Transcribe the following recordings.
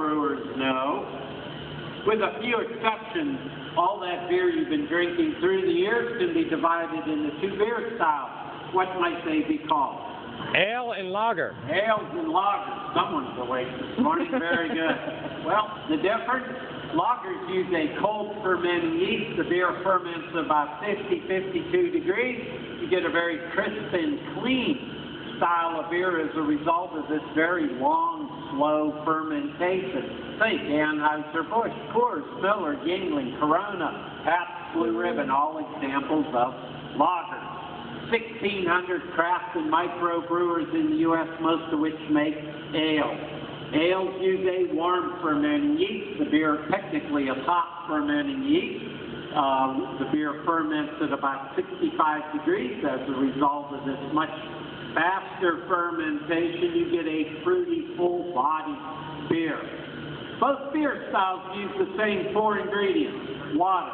brewers know. With a few exceptions, all that beer you've been drinking through the years can be divided into two beer styles. What might they be called? Ale and lager. Ales and lagers. Someone's awake this morning. Very good. Well, the difference, lagers use a cold fermenting yeast. The beer ferments about 50, 52 degrees. You get a very crisp and clean style of beer as a result of this very long, slow fermentation. Think Anheuser-Busch, Coors, Miller, Yuengling, Corona, Pabst Blue Ribbon, all examples of lagers. 1,600 craft and microbrewers in the U.S., most of which make ale. Ales use a warm fermenting yeast. The beer technically a hot fermenting yeast. Uh, the beer ferments at about 65 degrees as a result of this much faster fermentation. You get a fruity, full-bodied beer. Both beer styles use the same four ingredients. Water,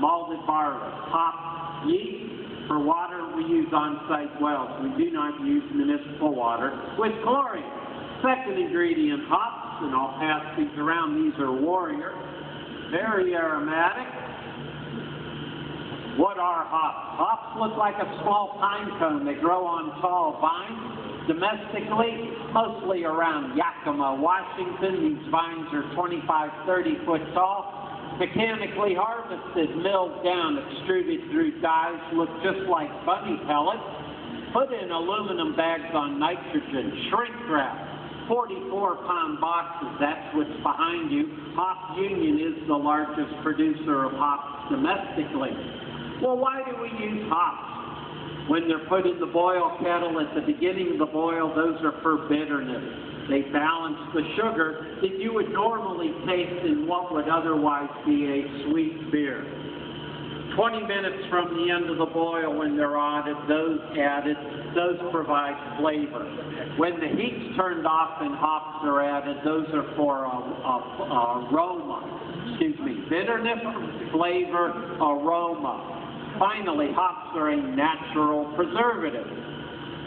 malted barley, hop, yeast, for water, we use on-site wells. We do not use municipal water with chlorine. Second ingredient, hops, and I'll pass these around. These are Warrior. Very aromatic. What are hops? Hops look like a small pine cone. They grow on tall vines. Domestically, mostly around Yakima, Washington. These vines are 25, 30 foot tall mechanically harvested, milled down, extruded through dies, look just like bunny pellets, put in aluminum bags on nitrogen, shrink wrap, 44 pound boxes, that's what's behind you. Hop Union is the largest producer of hops domestically. Well, why do we use hops? When they're put in the boil kettle at the beginning of the boil, those are for bitterness. They balance the sugar that you would normally taste in what would otherwise be a sweet beer. 20 minutes from the end of the boil when they're added, those added, those provide flavor. When the heat's turned off and hops are added, those are for a, a, a aroma. Excuse me, bitterness, flavor, aroma. Finally, hops are a natural preservative.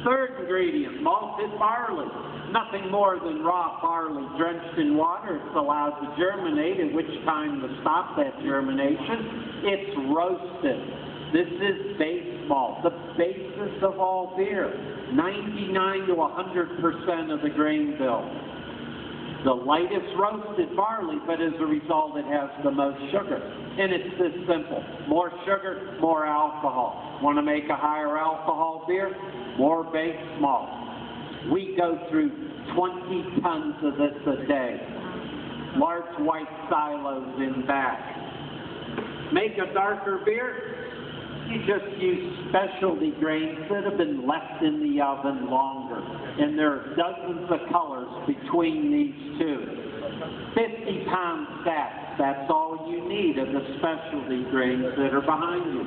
Third ingredient, malted barley nothing more than raw barley drenched in water. It's allowed to germinate, at which time to stop that germination. It's roasted. This is base malt, the basis of all beer. 99 to 100% of the grain bill. The lightest roasted barley, but as a result it has the most sugar. And it's this simple. More sugar, more alcohol. Want to make a higher alcohol beer? More base malt. We go through 20 tons of this a day. Large white silos in back. Make a darker beer? You just use specialty grains that have been left in the oven longer. And there are dozens of colors between these two. 50 pound sacks, that's all you need of the specialty grains that are behind you.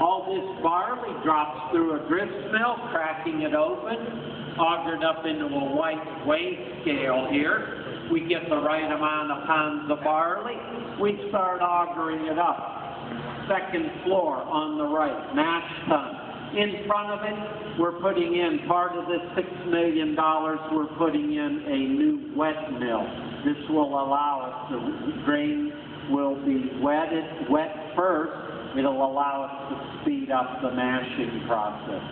All this barley drops through a grist mill, cracking it open, augered up into a white weigh scale here. We get the right amount of pounds of barley. We start augering it up. Second floor on the right, mash tun. In front of it, we're putting in part of this $6 million, we're putting in a new wet mill. This will allow us, the grain will be wetted, wet first. It'll allow us to speed up the mashing process.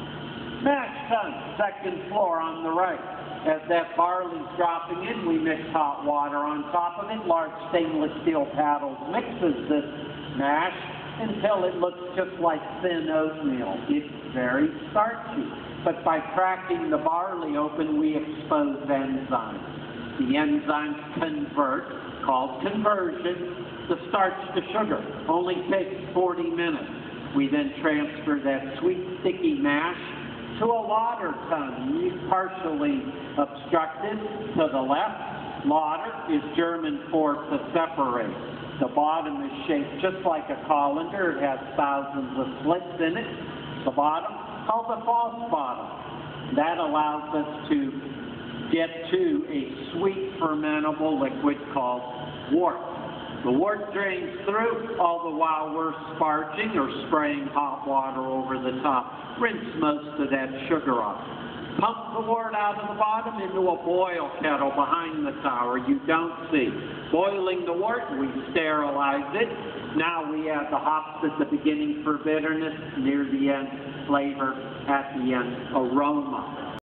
Mash tun, second floor on the right. As that barley's dropping in, we mix hot water on top of it. Large stainless steel paddles mixes this mash until it looks just like thin oatmeal. It's very starchy. But by cracking the barley open, we expose enzymes. The enzymes convert, called conversion, the starch to sugar. Only takes 40 minutes. We then transfer that sweet, sticky mash to a lauter tun, partially obstructed to the left. Lauter is German for to separate. The bottom is shaped just like a colander. It has thousands of slits in it. The bottom, called the false bottom. That allows us to get to a sweet fermentable liquid called wort. The wort drains through, all the while we're sparging or spraying hot water over the top. Rinse most of that sugar off. Pump the wort out of the bottom into a boil kettle behind the tower you don't see. Boiling the wort, we sterilize it. Now we add the hops at the beginning for bitterness, near the end flavor, at the end aroma.